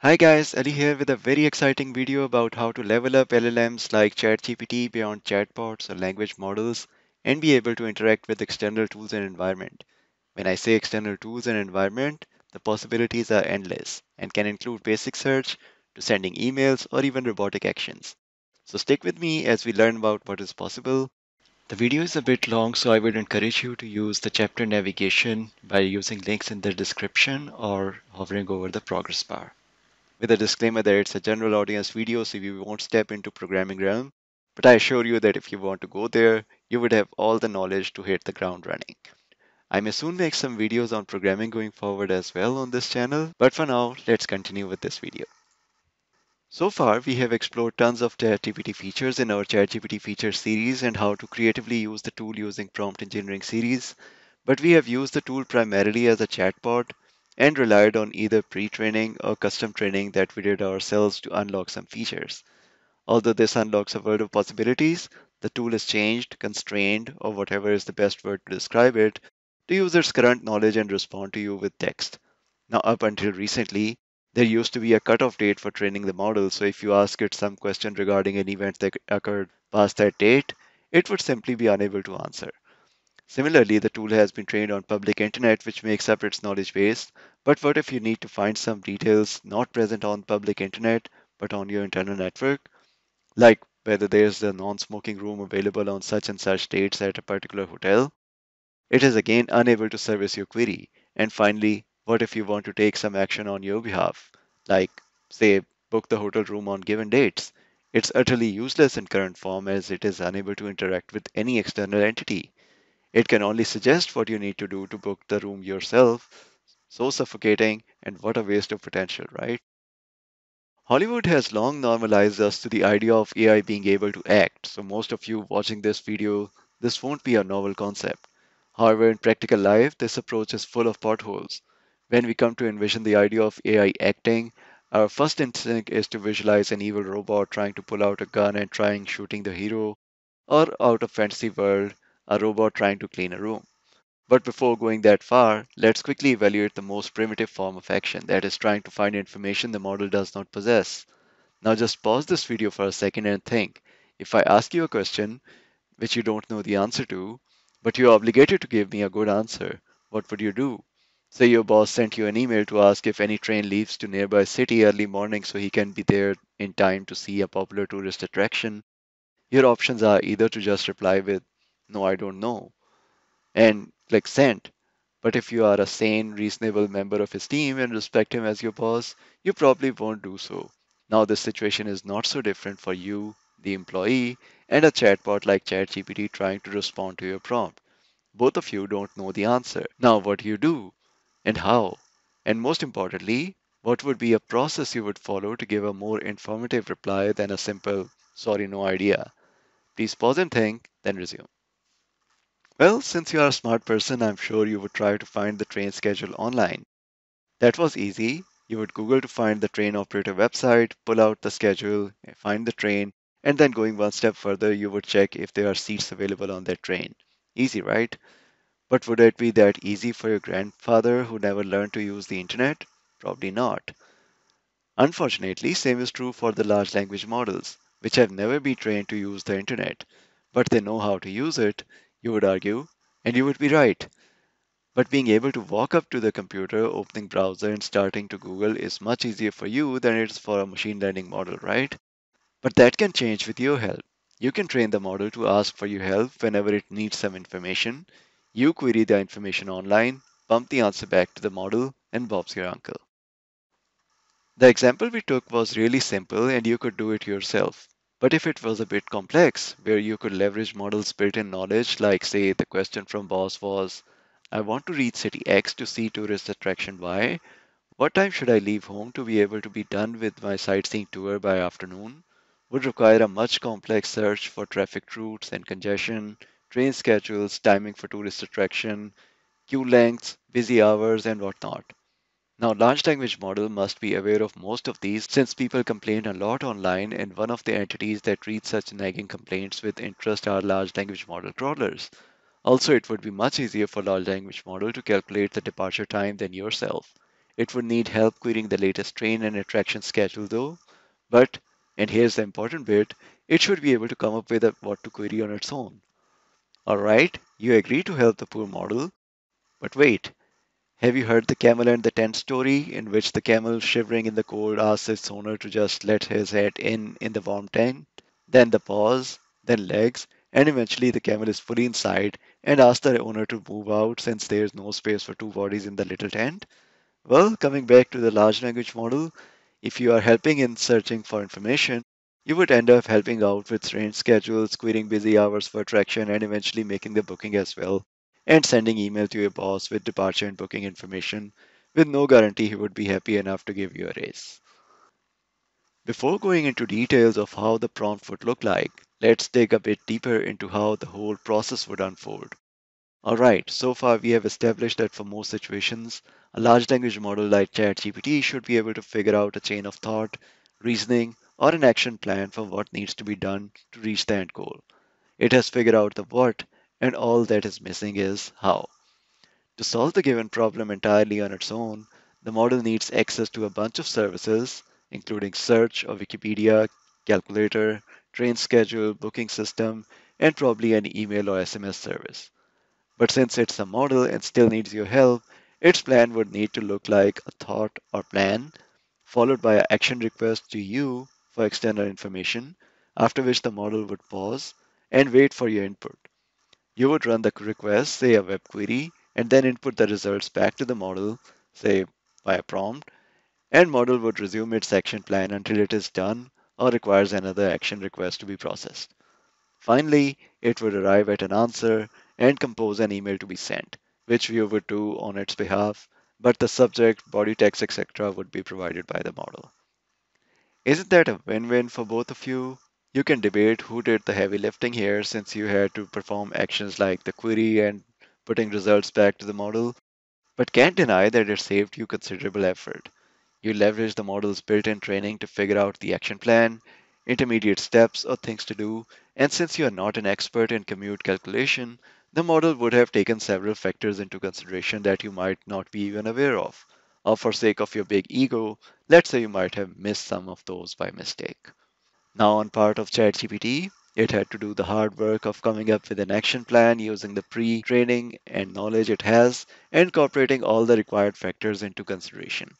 Hi guys, Ali here with a very exciting video about how to level up LLMs like ChatGPT beyond chatbots or language models and be able to interact with external tools and environment. When I say external tools and environment, the possibilities are endless and can include basic search to sending emails or even robotic actions. So stick with me as we learn about what is possible. The video is a bit long, so I would encourage you to use the chapter navigation by using links in the description or hovering over the progress bar with a disclaimer that it's a general audience video, so we won't step into programming realm. But I assure you that if you want to go there, you would have all the knowledge to hit the ground running. I may soon make some videos on programming going forward as well on this channel, but for now, let's continue with this video. So far, we have explored tons of ChatGPT features in our ChatGPT feature series and how to creatively use the tool using prompt engineering series, but we have used the tool primarily as a chatbot and relied on either pre-training or custom training that we did ourselves to unlock some features. Although this unlocks a world of possibilities, the tool is changed, constrained, or whatever is the best word to describe it, to use its current knowledge and respond to you with text. Now, up until recently, there used to be a cutoff date for training the model, so if you ask it some question regarding an event that occurred past that date, it would simply be unable to answer. Similarly, the tool has been trained on public internet, which makes up its knowledge base. But what if you need to find some details not present on public internet, but on your internal network? Like whether there's a non-smoking room available on such and such dates at a particular hotel? It is again unable to service your query. And finally, what if you want to take some action on your behalf? Like, say, book the hotel room on given dates. It's utterly useless in current form as it is unable to interact with any external entity. It can only suggest what you need to do to book the room yourself. So suffocating, and what a waste of potential, right? Hollywood has long normalized us to the idea of AI being able to act, so most of you watching this video, this won't be a novel concept. However, in practical life, this approach is full of potholes. When we come to envision the idea of AI acting, our first instinct is to visualize an evil robot trying to pull out a gun and trying shooting the hero, or out of fantasy world, a robot trying to clean a room. But before going that far, let's quickly evaluate the most primitive form of action, that is trying to find information the model does not possess. Now just pause this video for a second and think. If I ask you a question which you don't know the answer to, but you're obligated to give me a good answer, what would you do? Say your boss sent you an email to ask if any train leaves to nearby city early morning so he can be there in time to see a popular tourist attraction. Your options are either to just reply with, no, I don't know, and click send. But if you are a sane, reasonable member of his team and respect him as your boss, you probably won't do so. Now, this situation is not so different for you, the employee, and a chatbot like ChatGPT trying to respond to your prompt. Both of you don't know the answer. Now, what do you do? And how? And most importantly, what would be a process you would follow to give a more informative reply than a simple, sorry, no idea? Please pause and think, then resume. Well, since you are a smart person, I'm sure you would try to find the train schedule online. That was easy. You would Google to find the train operator website, pull out the schedule, find the train, and then going one step further, you would check if there are seats available on that train. Easy, right? But would it be that easy for your grandfather who never learned to use the internet? Probably not. Unfortunately, same is true for the large language models, which have never been trained to use the internet, but they know how to use it you would argue, and you would be right. But being able to walk up to the computer, opening browser and starting to Google is much easier for you than it is for a machine learning model, right? But that can change with your help. You can train the model to ask for your help whenever it needs some information. You query the information online, pump the answer back to the model, and Bob's your uncle. The example we took was really simple and you could do it yourself. But if it was a bit complex, where you could leverage models' built-in knowledge, like say the question from boss was, I want to reach city X to see tourist attraction Y. What time should I leave home to be able to be done with my sightseeing tour by afternoon? Would require a much complex search for traffic routes and congestion, train schedules, timing for tourist attraction, queue lengths, busy hours, and whatnot. Now, large language model must be aware of most of these since people complain a lot online and one of the entities that reads such nagging complaints with interest are large language model crawlers. Also, it would be much easier for large language model to calculate the departure time than yourself. It would need help querying the latest train and attraction schedule though. But, and here's the important bit, it should be able to come up with what to query on its own. Alright, you agree to help the poor model, but wait, have you heard the camel and the tent story in which the camel shivering in the cold asks its owner to just let his head in in the warm tent? Then the paws, then legs, and eventually the camel is fully inside and asks the owner to move out since there is no space for two bodies in the little tent. Well, coming back to the large language model, if you are helping in searching for information, you would end up helping out with train schedules, querying busy hours for attraction, and eventually making the booking as well, and sending email to your boss with departure and booking information, with no guarantee he would be happy enough to give you a raise. Before going into details of how the prompt would look like, let's dig a bit deeper into how the whole process would unfold. Alright, so far we have established that for most situations, a large language model like ChatGPT should be able to figure out a chain of thought, reasoning, or an action plan for what needs to be done to reach the end goal. It has figured out the what, and all that is missing is how. To solve the given problem entirely on its own, the model needs access to a bunch of services, including search or Wikipedia, calculator, train schedule, booking system, and probably an email or SMS service. But since it's a model and still needs your help, its plan would need to look like a thought or plan, followed by an action request to you for external information, after which the model would pause and wait for your input. You would run the request, say a web query, and then input the results back to the model, say by a prompt, and model would resume its action plan until it is done or requires another action request to be processed. Finally, it would arrive at an answer and compose an email to be sent, which you would do on its behalf, but the subject, body text, etc. would be provided by the model. Isn't that a win-win for both of you? You can debate who did the heavy lifting here since you had to perform actions like the query and putting results back to the model, but can't deny that it saved you considerable effort. You leveraged the model's built-in training to figure out the action plan, intermediate steps, or things to do, and since you are not an expert in commute calculation, the model would have taken several factors into consideration that you might not be even aware of. Or for sake of your big ego, let's say you might have missed some of those by mistake. Now on part of ChatGPT, it had to do the hard work of coming up with an action plan using the pre-training and knowledge it has, incorporating all the required factors into consideration.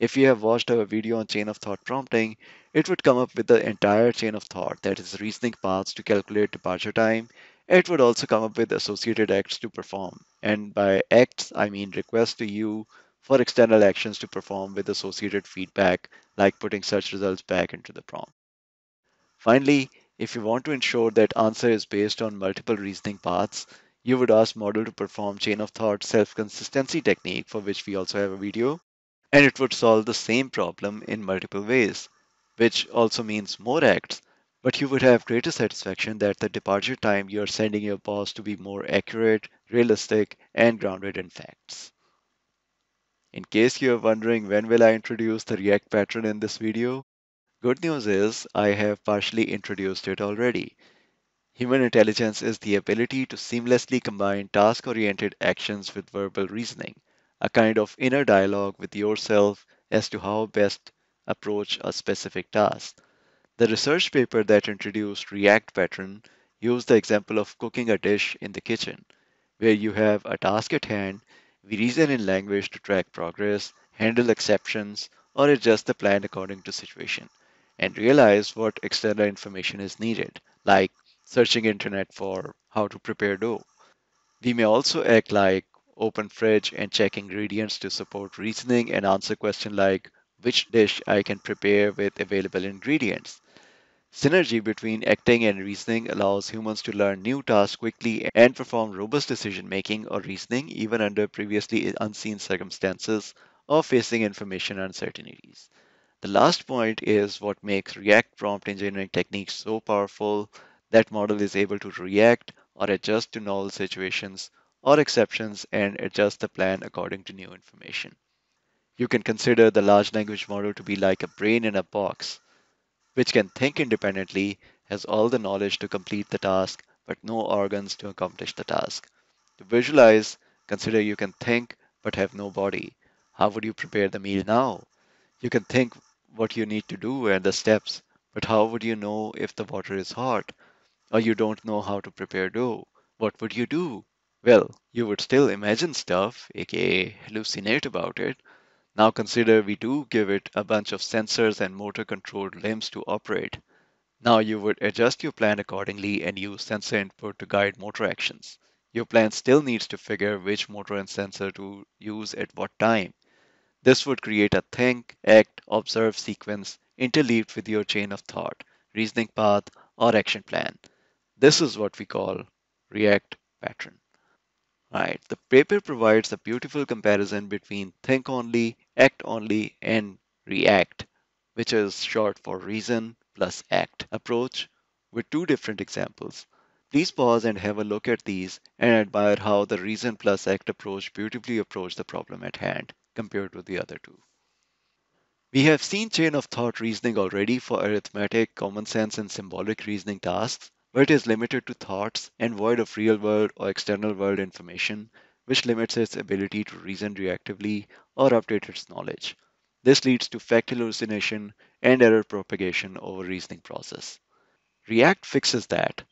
If you have watched our video on chain of thought prompting, it would come up with the entire chain of thought, that is reasoning paths to calculate departure time. It would also come up with associated acts to perform. And by acts, I mean requests to you for external actions to perform with associated feedback, like putting search results back into the prompt. Finally, if you want to ensure that answer is based on multiple reasoning paths, you would ask model to perform chain of thought self-consistency technique, for which we also have a video and it would solve the same problem in multiple ways, which also means more acts, but you would have greater satisfaction that the departure time you're sending your boss to be more accurate, realistic, and grounded in facts. In case you're wondering when will I introduce the ReAct pattern in this video, good news is I have partially introduced it already. Human intelligence is the ability to seamlessly combine task-oriented actions with verbal reasoning a kind of inner dialogue with yourself as to how best approach a specific task. The research paper that introduced ReAct pattern used the example of cooking a dish in the kitchen, where you have a task at hand, we reason in language to track progress, handle exceptions, or adjust the plan according to situation, and realize what external information is needed, like searching internet for how to prepare dough. We may also act like open fridge and check ingredients to support reasoning and answer questions like which dish I can prepare with available ingredients. Synergy between acting and reasoning allows humans to learn new tasks quickly and perform robust decision making or reasoning even under previously unseen circumstances or facing information uncertainties. The last point is what makes ReAct prompt engineering techniques so powerful that model is able to react or adjust to novel situations or exceptions and adjust the plan according to new information. You can consider the large language model to be like a brain in a box, which can think independently, has all the knowledge to complete the task, but no organs to accomplish the task. To visualize, consider you can think but have no body. How would you prepare the meal now? You can think what you need to do and the steps, but how would you know if the water is hot? Or you don't know how to prepare dough? What would you do? Well, you would still imagine stuff, aka hallucinate about it. Now consider we do give it a bunch of sensors and motor controlled limbs to operate. Now you would adjust your plan accordingly and use sensor input to guide motor actions. Your plan still needs to figure which motor and sensor to use at what time. This would create a think, act, observe sequence interleaved with your chain of thought, reasoning path, or action plan. This is what we call ReAct pattern. Right. The paper provides a beautiful comparison between think only, act only, and ReAct, which is short for reason plus act approach, with two different examples. Please pause and have a look at these and admire how the reason plus act approach beautifully approach the problem at hand compared to the other two. We have seen chain of thought reasoning already for arithmetic, common sense, and symbolic reasoning tasks, where it is limited to thoughts and void of real world or external world information, which limits its ability to reason reactively or update its knowledge. This leads to fact hallucination and error propagation over reasoning process. ReAct fixes that.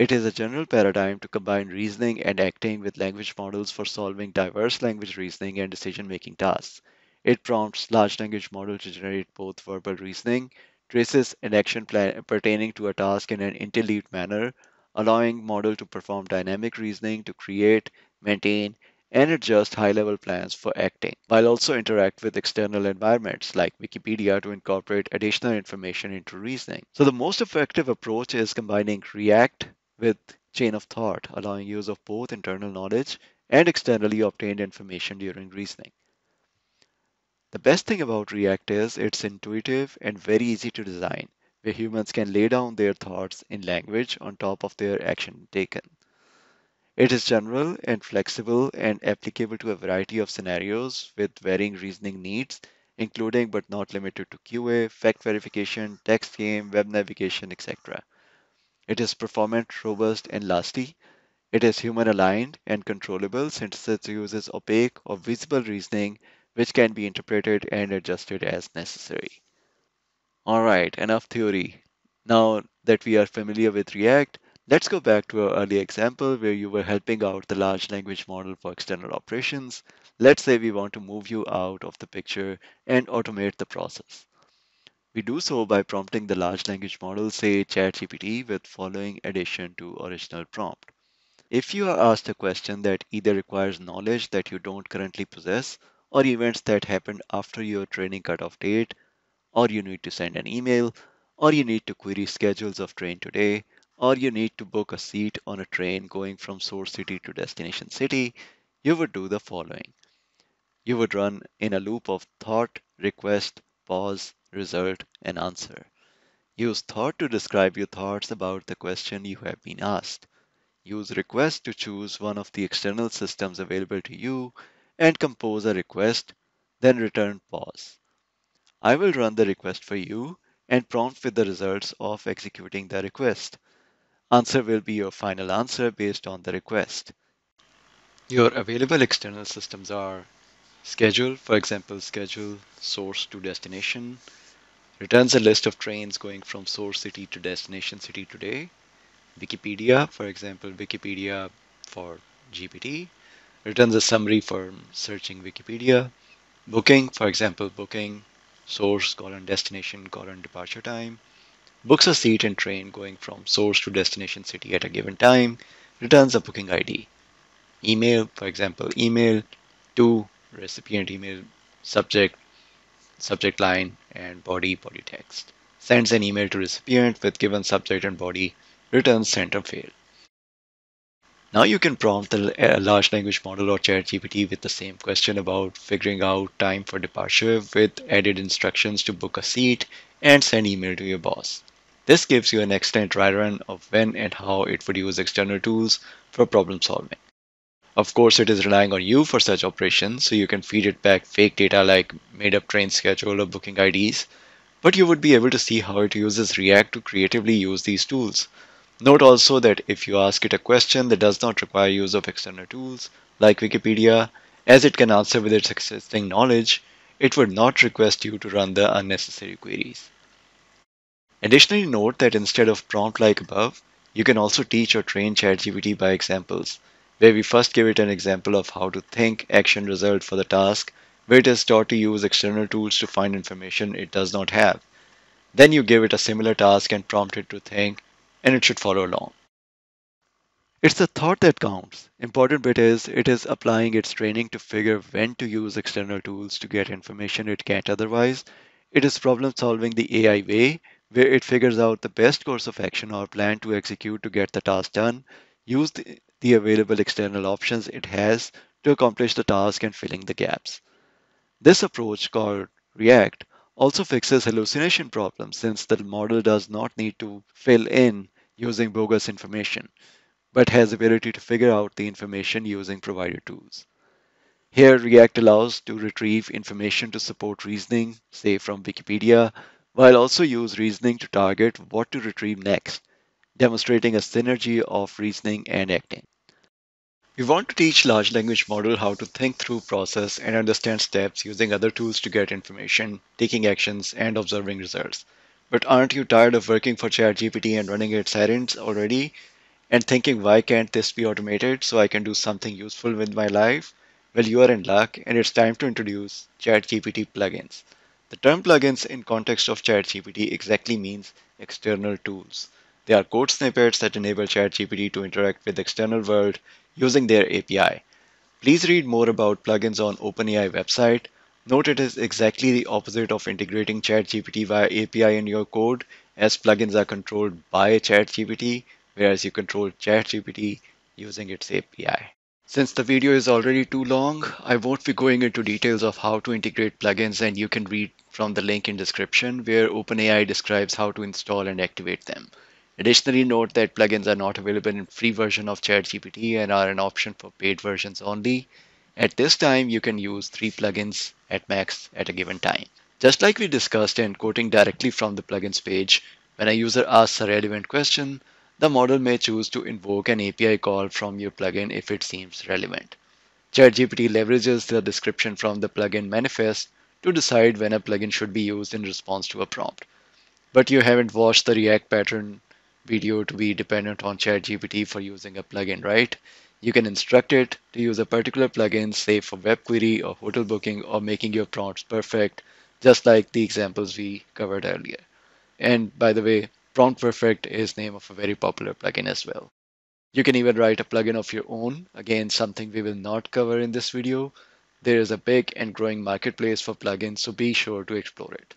It is a general paradigm to combine reasoning and acting with language models for solving diverse language reasoning and decision making tasks. It prompts large language models to generate both verbal reasoning, traces, and action plan pertaining to a task in an interleaved manner, allowing model to perform dynamic reasoning to create, maintain, and adjust high-level plans for acting, while also interact with external environments like Wikipedia to incorporate additional information into reasoning. So the most effective approach is combining ReAct with chain of thought, allowing use of both internal knowledge and externally obtained information during reasoning. The best thing about ReAct is it's intuitive and very easy to design, where humans can lay down their thoughts in language on top of their action taken. It is general and flexible and applicable to a variety of scenarios with varying reasoning needs, including but not limited to QA, fact verification, text game, web navigation, etc. It is performant, robust, and lasty. It is human aligned and controllable since it uses opaque or visible reasoning which can be interpreted and adjusted as necessary. All right, enough theory. Now that we are familiar with ReAct, let's go back to our early example where you were helping out the large language model for external operations. Let's say we want to move you out of the picture and automate the process. We do so by prompting the large language model, say ChatGPT, with following addition to original prompt. If you are asked a question that either requires knowledge that you don't currently possess or events that happened after your training cutoff date, or you need to send an email, or you need to query schedules of train today, or you need to book a seat on a train going from source city to destination city, you would do the following. You would run in a loop of thought, request, pause, result, and answer. Use thought to describe your thoughts about the question you have been asked. Use request to choose one of the external systems available to you and compose a request, then return pause. I will run the request for you and prompt with the results of executing the request. Answer will be your final answer based on the request. Your available external systems are schedule, for example, schedule source to destination, returns a list of trains going from source city to destination city today, Wikipedia, for example, Wikipedia for GPT, returns a summary for searching Wikipedia. Booking, for example, booking source colon destination colon departure time. Books a seat in train going from source to destination city at a given time. Returns a booking ID. Email, for example, email to recipient email subject subject line and body body text. Sends an email to recipient with given subject and body. Returns sent or failed. Now you can prompt a uh, large language model or ChatGPT with the same question about figuring out time for departure with added instructions to book a seat and send email to your boss. This gives you an dry run of when and how it would use external tools for problem solving. Of course, it is relying on you for such operations, so you can feed it back fake data like made up train schedule or booking IDs, but you would be able to see how it uses ReAct to creatively use these tools. Note also that if you ask it a question that does not require use of external tools like Wikipedia, As it can answer with its existing knowledge, it would not request you to run the unnecessary queries. Additionally, note that instead of prompt like above, you can also teach or train ChatGPT by examples, where we first give it an example of how to think action result for the task, where it is taught to use external tools to find information it does not have. Then you give it a similar task and prompt it to think, and it should follow along. It's the thought that counts. Important bit is it is applying its training to figure when to use external tools to get information it can't otherwise. It is problem solving the AI way, where it figures out the best course of action or plan to execute to get the task done, use the, the available external options it has to accomplish the task and filling the gaps. This approach called ReAct also fixes hallucination problems since the model does not need to fill in using bogus information, but has ability to figure out the information using provided tools. Here, ReAct allows to retrieve information to support reasoning, say from Wikipedia, while also use reasoning to target what to retrieve next, demonstrating a synergy of reasoning and acting. We want to teach large language model how to think through process and understand steps using other tools to get information, taking actions, and observing results. But aren't you tired of working for ChatGPT and running its errands already and thinking why can't this be automated so I can do something useful with my life? Well, you are in luck and it's time to introduce ChatGPT plugins. The term plugins in context of ChatGPT exactly means external tools. They are code snippets that enable ChatGPT to interact with the external world using their API. Please read more about plugins on OpenAI website. Note it is exactly the opposite of integrating ChatGPT via API in your code, as plugins are controlled by ChatGPT, whereas you control ChatGPT using its API. Since the video is already too long, I won't be going into details of how to integrate plugins and you can read from the link in description where OpenAI describes how to install and activate them. Additionally, note that plugins are not available in free version of ChatGPT and are an option for paid versions only. At this time, you can use three plugins at max at a given time. Just like we discussed in quoting directly from the plugins page, when a user asks a relevant question, the model may choose to invoke an API call from your plugin if it seems relevant. ChatGPT leverages the description from the plugin manifest to decide when a plugin should be used in response to a prompt. But you haven't watched the ReAct pattern video to be dependent on ChatGPT for using a plugin, right? You can instruct it to use a particular plugin, say for web query or hotel booking or making your prompts perfect, just like the examples we covered earlier. And by the way, Prompt Perfect is name of a very popular plugin as well. You can even write a plugin of your own, again something we will not cover in this video. There is a big and growing marketplace for plugins, so be sure to explore it.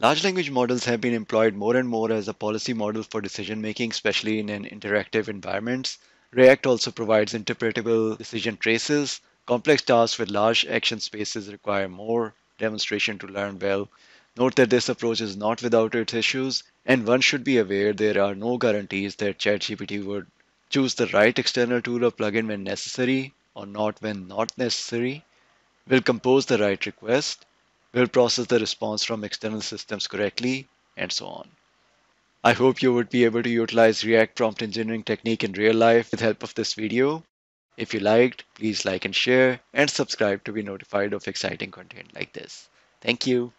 Large language models have been employed more and more as a policy model for decision making, especially in an interactive environments. ReAct also provides interpretable decision traces. Complex tasks with large action spaces require more demonstration to learn well. Note that this approach is not without its issues, and one should be aware there are no guarantees that ChatGPT would choose the right external tool or plugin when necessary or not when not necessary, will compose the right request, will process the response from external systems correctly, and so on. I hope you would be able to utilize ReAct prompt engineering technique in real life with help of this video. If you liked, please like and share and subscribe to be notified of exciting content like this. Thank you.